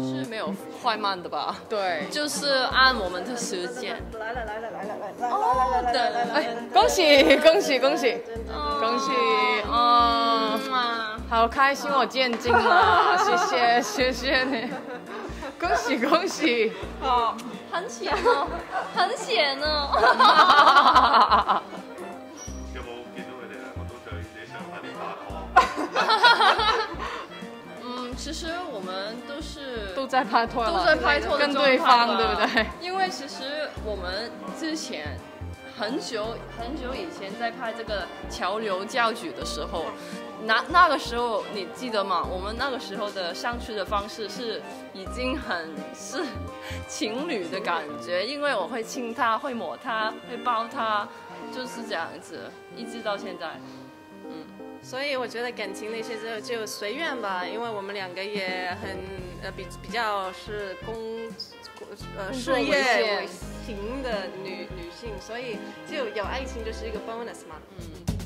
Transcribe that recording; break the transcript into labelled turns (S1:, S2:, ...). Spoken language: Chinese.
S1: 是没有快慢的吧？
S2: 对，
S1: 就是按我们的时间。
S3: 来了来了来了来了！
S1: 哦，对，
S2: 哎，恭喜恭喜恭喜！恭喜啊！好开心，我进进了，谢谢谢谢你！恭喜恭喜！
S1: 好，很险哦，很险哦！
S4: 有冇见到佢哋啊？我都想 在你上边拍拖。
S1: 嗯，其实我们都是
S2: 都在拍拖，
S1: 都在拍拖
S2: 跟中方，
S1: 的，
S2: 对不对？
S1: 因为其实我们之前。很久很久以前，在拍这个《桥流教主》的时候，那那个时候你记得吗？我们那个时候的相处的方式是已经很是情侣的感觉，因为我会亲他，会摸他，会抱他，就是这样子，一直到现在。
S3: 嗯，所以我觉得感情那些就就随缘吧，因为我们两个也很呃比比较是
S2: 工，呃
S3: 事业。情的女女性，所以就有爱情，就是一个 bonus 嘛，
S1: 嗯。